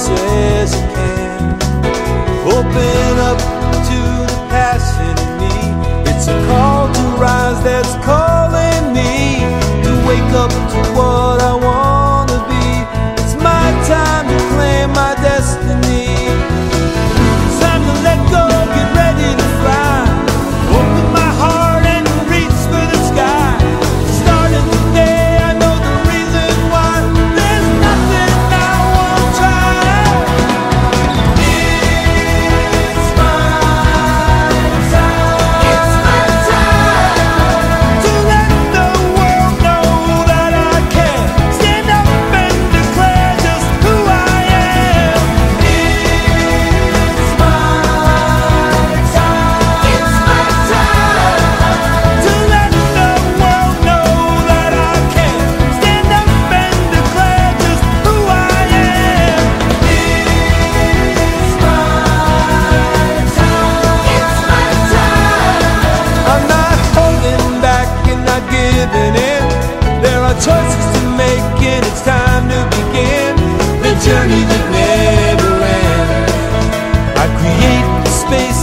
says it can. Open up to the passion in me. It's a call to rise that's calling me to wake up to what I living in. There are choices to make, and it's time to begin the journey that never ends. I create space